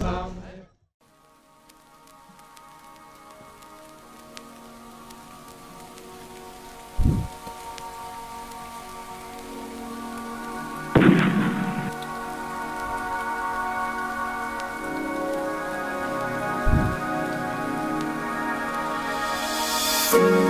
Mom. Thank you.